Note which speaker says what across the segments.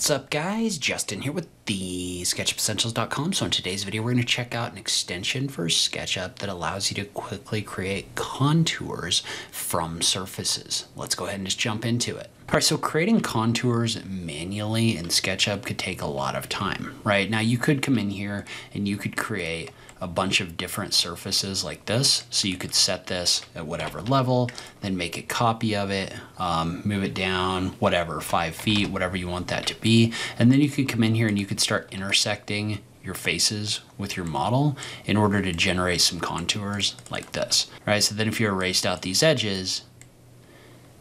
Speaker 1: What's up guys? Justin here with the SketchUpEssentials.com. So in today's video, we're going to check out an extension for SketchUp that allows you to quickly create contours from surfaces. Let's go ahead and just jump into it. All right, so creating contours manually in SketchUp could take a lot of time, right? Now you could come in here and you could create a bunch of different surfaces like this. So you could set this at whatever level, then make a copy of it, um, move it down, whatever, five feet, whatever you want that to be. And then you could come in here and you could start intersecting your faces with your model in order to generate some contours like this, right? So then if you erased out these edges,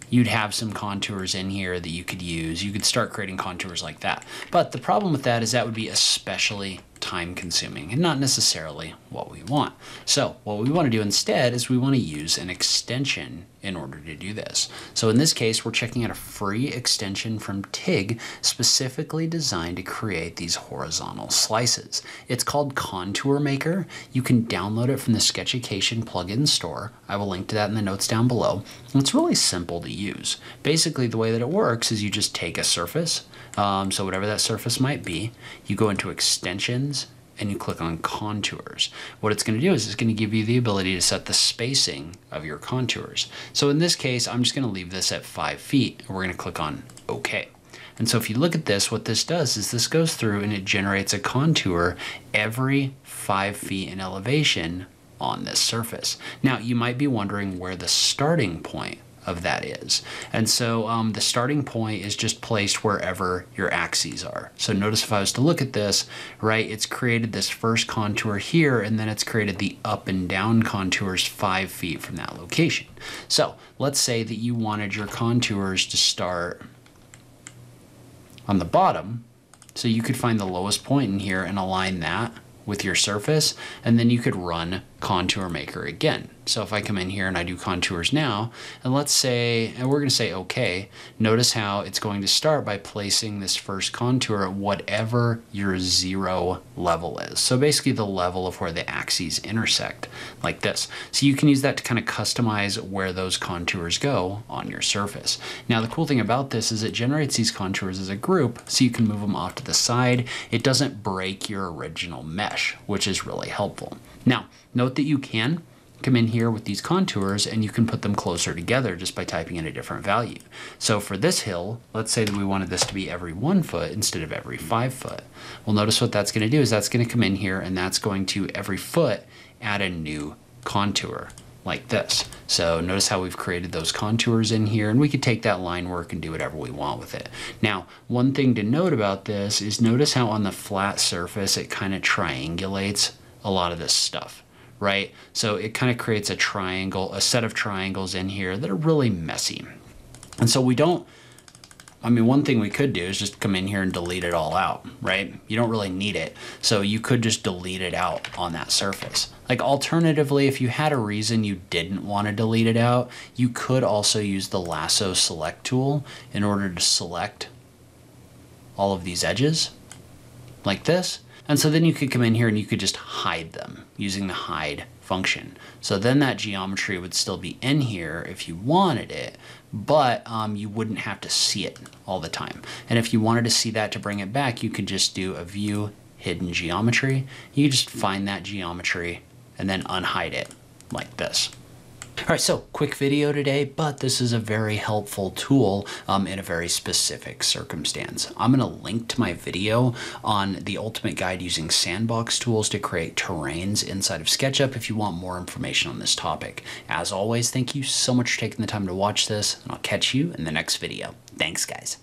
Speaker 1: you'd have some contours in here that you could use. You could start creating contours like that. But the problem with that is that would be especially time consuming and not necessarily what we want. So what we want to do instead is we want to use an extension in order to do this. So in this case, we're checking out a free extension from TIG specifically designed to create these horizontal slices. It's called Contour Maker. You can download it from the Sketchucation plugin store. I will link to that in the notes down below. It's really simple to use. Basically, the way that it works is you just take a surface, um, so whatever that surface might be, you go into extensions and you click on contours. What it's going to do is it's going to give you the ability to set the spacing of your contours. So in this case, I'm just going to leave this at five feet and we're going to click on OK. And so if you look at this, what this does is this goes through and it generates a contour every five feet in elevation on this surface. Now you might be wondering where the starting point of that is. And so um, the starting point is just placed wherever your axes are. So notice if I was to look at this, right, it's created this first contour here, and then it's created the up and down contours five feet from that location. So let's say that you wanted your contours to start on the bottom. So you could find the lowest point in here and align that with your surface, and then you could run Contour Maker again. So if I come in here and I do contours now, and let's say, and we're gonna say okay, notice how it's going to start by placing this first contour at whatever your zero level is. So basically the level of where the axes intersect, like this. So you can use that to kind of customize where those contours go on your surface. Now the cool thing about this is it generates these contours as a group, so you can move them off to the side. It doesn't break your original mesh, which is really helpful. Now, note that you can come in here with these contours and you can put them closer together just by typing in a different value. So for this hill, let's say that we wanted this to be every one foot instead of every five foot. Well, notice what that's gonna do is that's gonna come in here and that's going to every foot add a new contour like this. So notice how we've created those contours in here and we could take that line work and do whatever we want with it. Now, one thing to note about this is notice how on the flat surface it kind of triangulates a lot of this stuff right? So it kind of creates a triangle, a set of triangles in here that are really messy. And so we don't, I mean, one thing we could do is just come in here and delete it all out, right? You don't really need it. So you could just delete it out on that surface. Like alternatively, if you had a reason you didn't want to delete it out, you could also use the lasso select tool in order to select all of these edges like this and so then you could come in here and you could just hide them using the hide function. So then that geometry would still be in here if you wanted it, but um, you wouldn't have to see it all the time. And if you wanted to see that to bring it back, you could just do a view hidden geometry. You just find that geometry and then unhide it like this. All right, so quick video today, but this is a very helpful tool um, in a very specific circumstance. I'm gonna link to my video on the ultimate guide using sandbox tools to create terrains inside of SketchUp if you want more information on this topic. As always, thank you so much for taking the time to watch this, and I'll catch you in the next video. Thanks, guys.